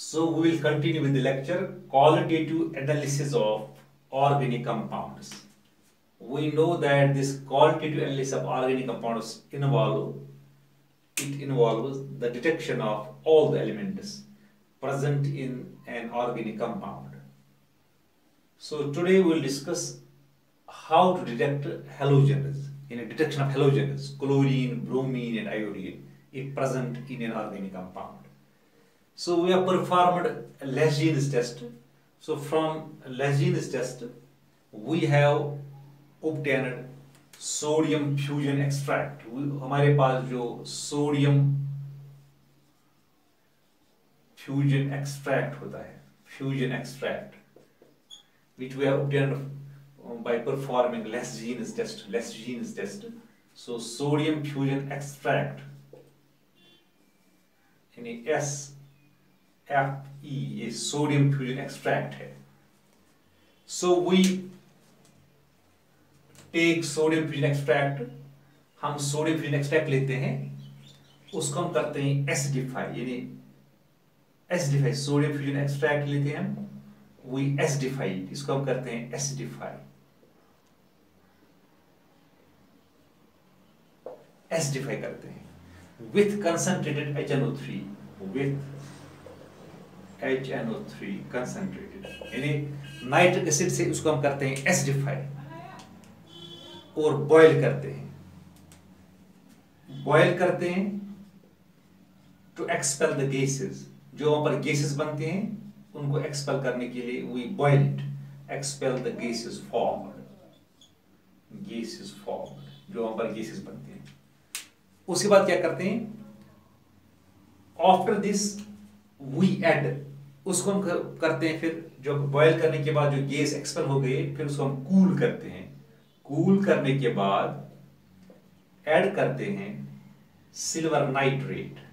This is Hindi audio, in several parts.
So we will continue with the lecture qualitative analysis of organic compounds. We know that this qualitative analysis of organic compounds involve it involves the detection of all the elements present in an organic compound. So today we will discuss how to detect halogens in a detection of halogens, chlorine, bromine and iodine if present in an organic compound. So we have performed a Leszczyn's test. So from Leszczyn's test, we have obtained sodium fusion extract हमारे पास जो सोडियम फ्यूजन एक्सट्रैक्ट होता है fusion extract which we have obtained by performing Leszczyn's test Leszczyn's test so sodium fusion extract यानी S एफ़ ई ये सोडियम फ्यूजन एक्सट्रैक्ट है। So we take sodium fusion extract हम सोडियम फ्यूजन एक्सट्रैक्ट लेते हैं, उसको हम करते हैं एसिडिफाई यानी एसिडिफाई सोडियम फ्यूजन एक्सट्रैक्ट लेते हैं हम वी एसिडिफाई इसको हम करते हैं एसिडिफाई एसिडिफाई करते हैं। With concentrated H N O three with HNO3 concentrated यानी नाइट्रिक एसिड से उसको हम करते हैं एसिडिफाई और बॉयल करते हैं। बॉयल करते हैं टू एक्सपेल द गैसेस जो वहाँ पर गैसेस बनते हैं, उनको एक्सपेल करने के लिए we boil it expel the gases formed gases formed जो वहाँ पर गैसेस बनते हैं। उसके बाद क्या करते हैं? आफ्टर दिस वी एड उसको हम करते हैं, फिर जो बॉयल करने के बाद जो गैस एक्सपेल हो गई, फिर उसको हम कूल करते हैं। कूल करने के बाद ऐड करते हैं सिल्वर नाइट्रेट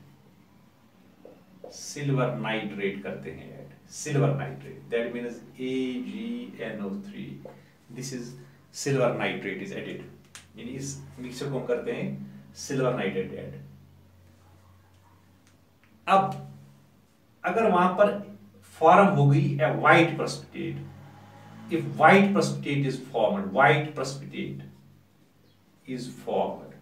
सिल्वर नाइट्रेट करते हैं add silver nitrate that means A G N O three this is silver nitrate is added यानी इस मिक्सचर को हम करते हैं सिल्वर नाइट्रेट ऐड अब, अगर वहाँ पर फॉर्म हो गई a white precipitate if white precipitate is formed white precipitate is formed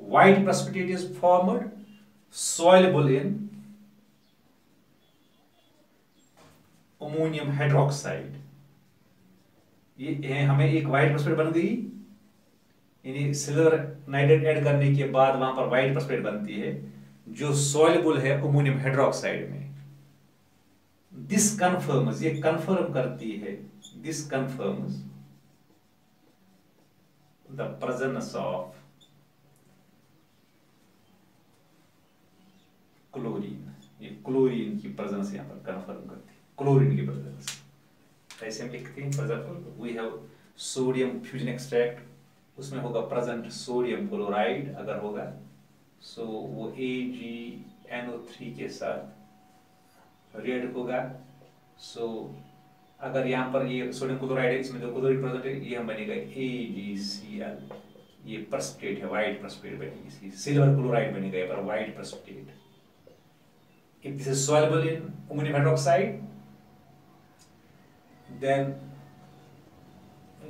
white precipitate is formed soluble in ammonium hydroxide ये हमें एक व्हाइट प्रेसिपिटेट बन गई यानी सिल्वर नाइट्रेट ऐड करने के बाद वहाँ पर व्हाइट प्रेसिपिटेट बनती है जो सॉल्युबल है अमोनियम हाइड्रोक्साइड में। दिस कंफर्म्स ये कंफर्म करती है this confirms the presence of chlorine ये क्लोरीन की प्रेजेंस यहाँ पर कन्फर्म करती है। क्लोरीन की प्रेजेंस ऐसे हम लिखते हैं for example we have sodium fusion extract उसमें होगा प्रेजेंट सोडियम क्लोराइड अगर होगा सो so, वो ए जी एन ओ थ्री के साथ रेड होगा। सो so, अगर यहाँ पर ये सोडियम क्लोराइड है इसमें जो क्लोराइड प्रेजेंट है ये हम बनेगा ए जी सी एल ये प्रस्पेट है व्हाइट प्रस्पेट बनेगी इसकी सिल्वर क्लोराइड बनेगा यहाँ पर white precipitate if this is soluble in ammonium hydroxide then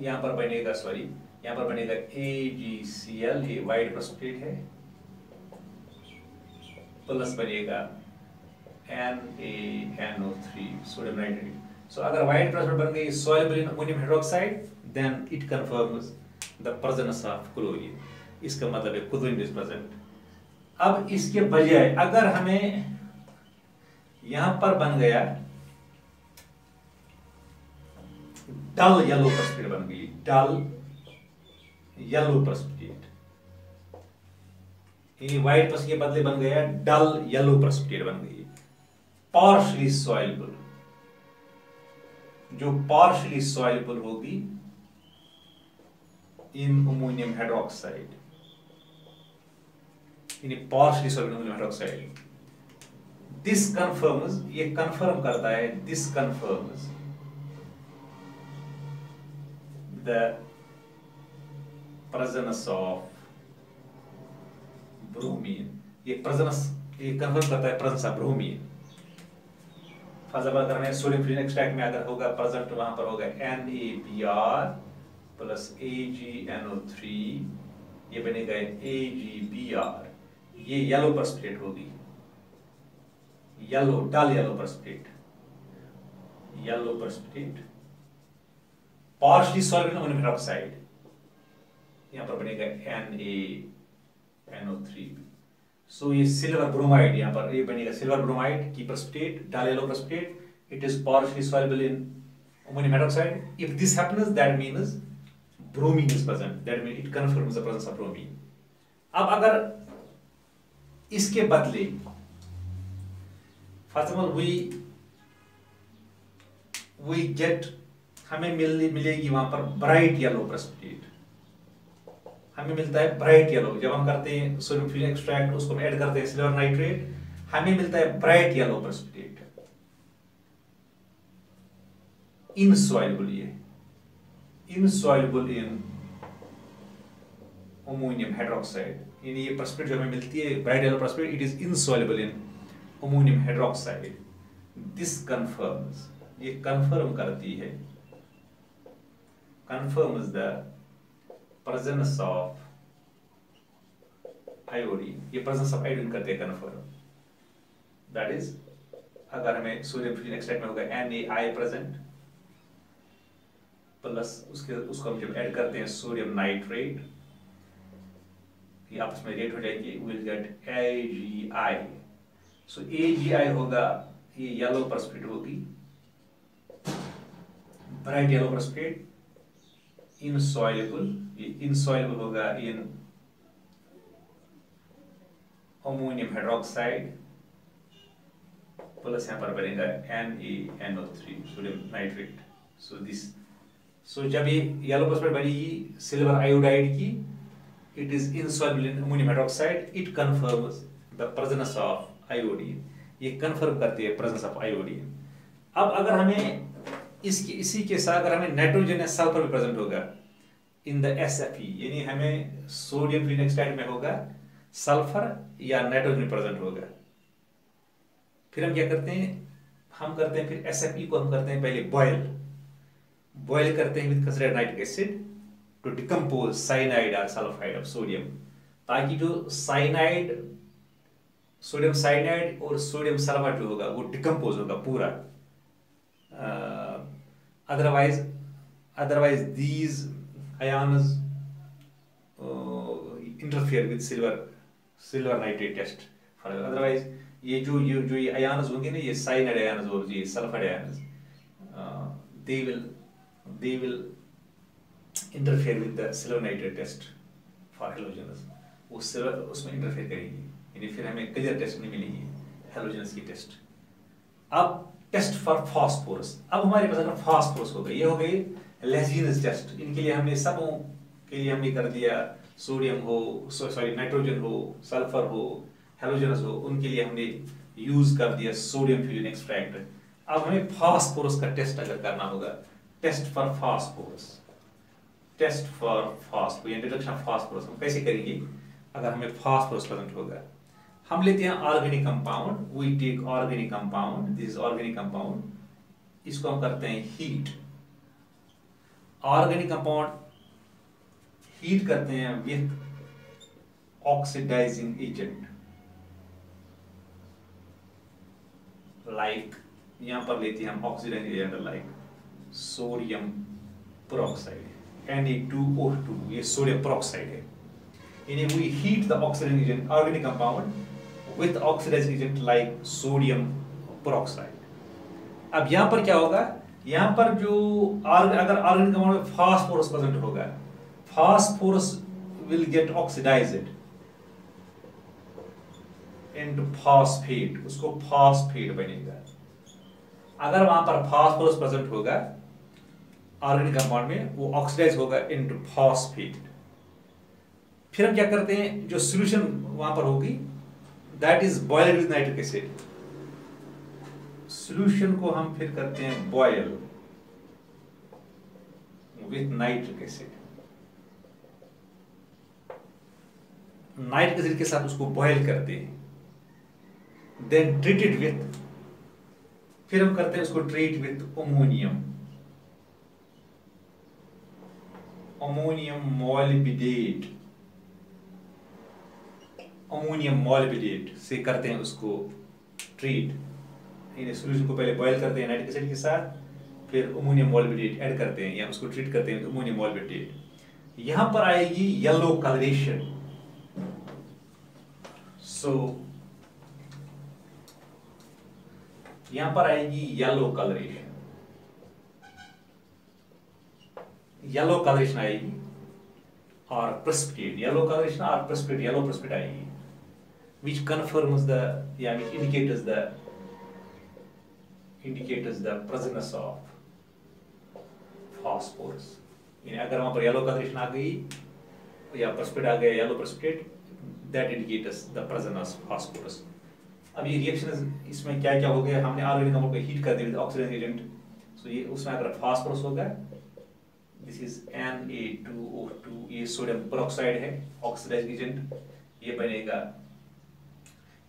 यहाँ पर बनेगा सॉरी यहाँ पर बनेगा ए जी सी एल ये व्हाइट प्रस्पेट है। प्लस बनेगा N A N O three sodium nitrate so अगर व्हाइट प्रेसिपिटेट बन गई soluble ammonium hydroxide then it confirms the presence of chlorine इसका मतलब है क्लोरीन इज़ प्रेजेंट अब इसके बजाय, अगर हमें यहाँ पर बन गया डल येलो प्रेसिपिटेट बन गई डल येलो प्रेसिपिटेट यानी व्हाइट प्लस के बदले बन गया डल येलो प्रेसिपिटेट बन गई। पार्शली सॉइलेबल जो पार्शली सॉइलेबल होगी इन अमोनियम हाइड्रोक्साइड यानी partially soluble ammonium hydroxide this confirms ये कंफर्म करता है this confirms the presence of bromine. ये प्रेजेंस ये कन्फर्म करता है हमें सोडियम एक्सट्रैक्ट में अगर होगा प्रेजेंट वहाँ पर होगा N A B R plus A G N O three ये बनेगा ए जी बी आर ये येलो होगी। येलो डल येलो येलो पर बनेगा N A N O three so ये सिल्वर ब्रोमाइड यहाँ पर ये बनेगा सिल्वर ब्रोमाइड की precipitate dull yellow precipitate it is partially soluble in ammonium hydroxide if this happens that means bromine is present that means it confirms the presence of bromine अब अगर इसके बदले first of all we we get हमें मिल मिलेगी वहाँ पर ब्राइट येलो प्रेसिपिटेट हमें मिलता है ब्राइट येलो जब हम करते हैं सोडियम एक्सट्रैक्ट उसको ऐड करते हैं सिल्वर नाइट्रेट हमें मिलता है ब्राइट येलो प्रेसिपिटेट इनसॉल्युबल ये। इनसॉल्युबल इन अमोनियम हाइड्रोक्साइड यानी ये प्रेसिपिटेट हमें मिलती है bright yellow precipitate it is insoluble in ammonium hydroxide this confirms ये कंफर्म करती है। Confirms the presence of iodine ये presence of iodine करते हैं। Confirm that is, अगर हमें फ्लोरीन एक्सट्रैक्ट में होगा NaI present प्लस उसके, उसको हम जब ऐड करते हैं सोडियम नाइट्रेट ये आपस में रेट हो जाएगी will get AgI so AgI होगा, ये येलो परस्पिट होगी। Bright yellow precipitate insoluble insoluble होगा इन अमोनियम हाइड्रोक्साइड प्लस यहाँ पर बनेगा N sodium nitrate so this so जब ये येलो पॉस्पेट बनेगी सिल्वर आयोडाइड की it is insoluble in ammonium hydroxide it confirms the presence of iodine ये कंफर्म करते है प्रेजेंस ऑफ़ आयोडीन अब अगर हमें इसकी, इसी के साथ अगर हमें नाइट्रोजन या सल्फ़र भी प्रेजेंट होगा इन द एस एफ़ यानी हमें सोडियम फिनेक्साइड में होगा सल्फ़र या नाइट्रोजन प्रेजेंट होगा। फिर हम क्या करते हैं? हम करते हैं फिर एस एफ़ को हम करते हैं पहले बॉयल बॉयल करते हैं with concentrated nitric acid to decompose cyanide और सल्फाइड ऑफ़ सोडियम ताकि जो साइनाइड सोडियम साइनाइड और सोडियम सल्फाइड जो होगा, वो डिकम्पोज होगा पूरा। otherwise otherwise these ions uh, interfere with silver silver nitrate test. For otherwise ये जो ये जो ये आयान्स होंगे ना ये साइनाइड आयान्स और जी sulphide ions they will they will interfere with the silver nitrate test for halogens उस सिल्वर उसमें इंटरफेयर करेंगे। यानी फिर हमें क्लियर टेस्ट नहीं मिलेगी हैलोजेनस की टेस्ट अब टेस्ट फॉर फास्फोरस। अब हमारे पास अगर फास्फोरस हो गई, ये हो गई लेजीनस टेस्ट। इनके लिए हमने सबों के लिए हमने कर दिया सोडियम हो सॉरी नाइट्रोजन हो, सल्फ़र हो, हेलोजनस हो, उनके लिए हमने यूज़ कर दिया सोडियम फ्यूजन एक्सट्रैक्ट। अब हमें फास्फोरस का टेस्ट अगर करना होगा, test for phosphorus. Test for phosphorus detection of phosphorus, हम कैसे करेंगे? अगर हमें फास्फोरस प्रेजेंट होगा हम लेते हैं organic compound we take organic compound this organic compound, इसको हम करते हैं हीट ऑर्गेनिक कंपाउंड हीट करते हैं विथ ऑक्सीडाइजिंग एजेंट लाइक यहाँ पर लेते हैं हम oxidizing agent like sodium peroxide Na2O2 ये सोडियम प्रोक्साइड है. यानी we heat the agent organic compound with oxidizing agent like sodium peroxide. अब यहाँ पर क्या होगा? यहाँ पर जो अगर ऑर्गेनिक कंपाउंड में फास्फोरस प्रेजेंट होगा phosphorus will get oxidized into phosphate उसको फॉस्फेट बनेगा। अगर वहाँ पर फास्फोरस प्रेजेंट होगा ऑर्गेनिक कंपाउंड में वो ऑक्सीडाइज होगा इनटू फॉस्फेट फिर हम क्या करते हैं? जो सॉल्यूशन वहाँ पर होगी that is boiled with nitric acid solution को हम फिर करते हैं boil with nitric acid nitric acid के साथ उसको बॉयल करते हैं. देन ट्रीटेड विथ फिर हम करते हैं उसको treat with ammonium ammonium molybdate ammonium molybdate से करते हैं उसको ट्रीट सोल्यूशन को पहले बॉयल करते हैं नाइट्रिक एसिड के साथ, फिर अमोनियम मोलिबिडेट ऐड करते हैं या उसको ट्रीट करते हैं अमोनियम मोलिबिडेट। यहाँ पर आएगी येलो कलरेशन सो यहाँ पर आएगी येलो कलरेशन येलो कलरेशन आएगी, और प्रेसिपिटेट येलो कलरेशन और प्रेसिपिटेट येलो प्रेसिपिटेट आएगी। Which confirms the, yeah, which indicates the indicates the presence of phosphorus यानी अगर वहाँ पर येलो कलरेशन आ गई या प्रेसिपिटेट आ गया yellow precipitate that indicates the presence of phosphorus अब ये रिएक्शन इसमें क्या क्या हो गया हमने ऑर्गेनिक कंपाउंड को हीट कर दिया ऑक्सीजन एजेंट सो ये उसमें अगर फास्फोरस होगा दिस इज़ Na2O2 ये सोडियम पेरोक्साइड है ऑक्सीडाइज एजेंट ये बनेगा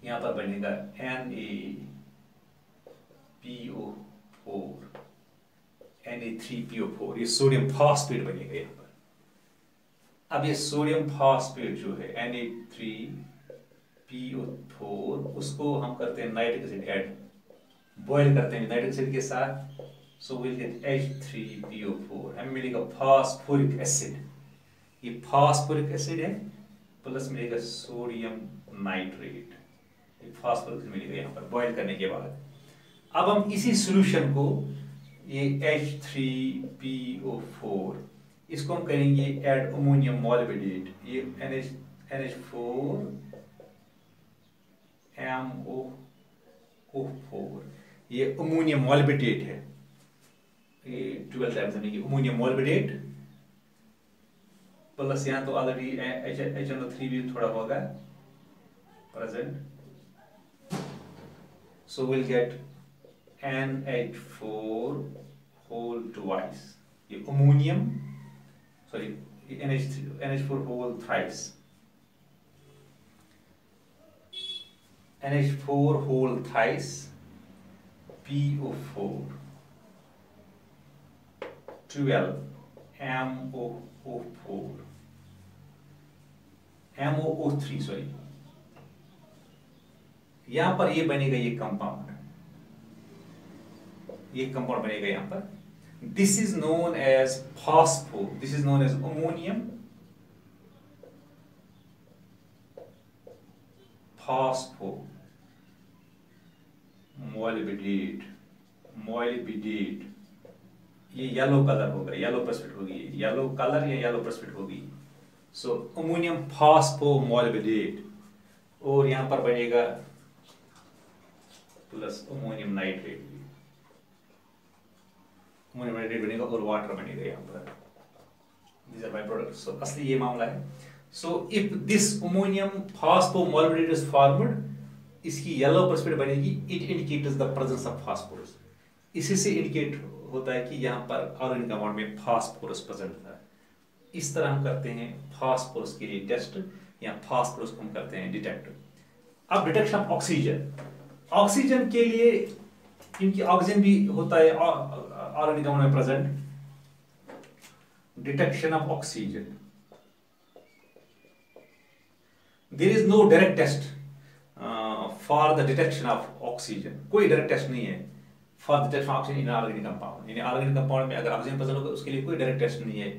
यहाँ पर बनेगा N A P O four N A three P O four ये सोडियम फॉस्फेट बनेगा यहाँ पर। अब ये सोडियम फॉस्फेट जो है N A three P O four उसको हम करते हैं नाइट्रिक एसिड ऐड बॉयल करते हैं नाइट्रिक एसिड के साथ। So will get H three P O four हमें मिलेगा फास्फोरिक एसिड ये फास्फोरिक एसिड है प्लस मिलेगा सोडियम नाइट्रेट फास्फोरस मिलेगा यहाँ पर बॉयल करने के बाद। अब हम इसी सोल्यूशन को, ये H3PO4 इसको हम करेंगे ऐड अमोनियम मॉलिबिडेट ये NH NH4 MO4 ये अमोनियम मॉलिबिडेट है। ये 12 टाइम्स बनेगी अमोनियम मॉलिबिडेट प्लस यहाँ तो ऑलरेडी HNO3 भी थोड़ा होगा present So we'll get NH4 whole twice. ये ammonium, sorry, NH3, NH4 whole thrice. NH4 whole thrice, PO4, 12, MOO4, MOO3, sorry. यहाँ पर ये बनेगा ये कंपाउंड ये कंपाउंड बनेगा यहाँ पर. This is known as phospho this is known as ammonium phosphomolybdate molybdate ये येलो कलर होगा येलो प्रेसिपिट होगी. येलो कलर या येलो प्रेसिपिट होगी. सो अमोनियम फॉस्फो मोलिबिडेट और यहाँ पर बनेगा प्लस अमोनियम नाइट्रेट भी अमोनियम नाइट्रेट बनेगा और वाटर बनेगा यहाँ पर। These are my products so, असली ये मामला है। So, if this ammonium phosphomolybdate is formed, इसकी येलो प्रेसिपिट बनेगी। It indicates the presence of phosphorus. इसी से इंडिकेट होता है कि यहाँ पर ऑर्गेनिक कंपाउंड में फास्फोरस प्रेजेंट था। इस तरह हम करते हैं फास्फोरस के लिए टेस्ट या फास्फोरस को हम करते हैं डिटेक्ट अब डिटेक्शन ऑफ़ ऑक्सीजन ऑक्सीजन के लिए क्योंकि ऑक्सीजन भी होता है ऑर्गेनिक कंपाउंड में present detection of oxygen there is no direct test for the detection of oxygen कोई डायरेक्ट टेस्ट नहीं है for detection oxygen in organic compound यानी ऑर्गेनिक कंपाउंड में अगर ऑक्सीजन प्रेजेंट होगा उसके लिए कोई डायरेक्ट टेस्ट नहीं है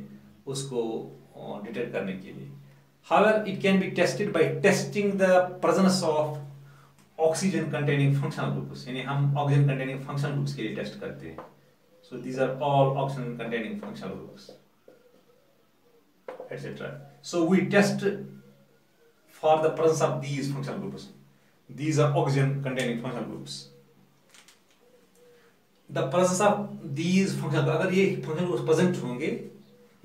उसको डिटेक्ट uh, करने के लिए. However it can be tested by testing the presence of oxygen containing functional groups यानी हम oxygen containing functional groups के लिए टेस्ट करते हैं so these are all oxygen containing functional groups etc so we test for the presence of these functional groups these are oxygen containing functional groups the presence of these functional अगर ये functional groups present होंगे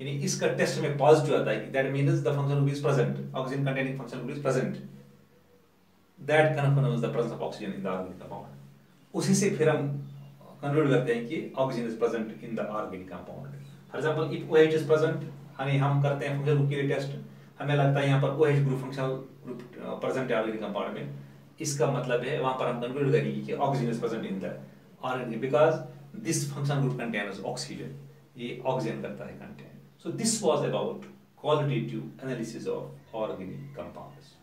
यानी इसका टेस्ट में पॉजिटिव आता है that means the function group is present oxygen containing function group is present that confirms the presence of oxygen in the organic compound उसी से फिर हम कंक्लूड करते हैं कि oxygen is present in the organic compound for example if OH is present यानी हम करते हैं फ़ंक्शन ग्रुप के लिए टेस्ट हमें लगता है यहाँ पर OH group functional group present है ऑर्गेनिक कंपाउंड में. इसका मतलब है वहाँ पर हम कंक्लूड करेंगे कि oxygen is present in the organic because this function group contains oxygen ये ऑक्सीजन करता है contain so this was about qualitative analysis of organic compounds.